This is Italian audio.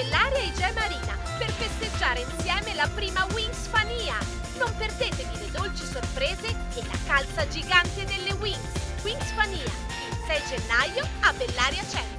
Bellaria e Igea Marina per festeggiare insieme la prima Wings Fania. Non perdetevi le dolci sorprese e la calza gigante delle Wings. Wings Fania, il 6 gennaio a Bellaria Centro.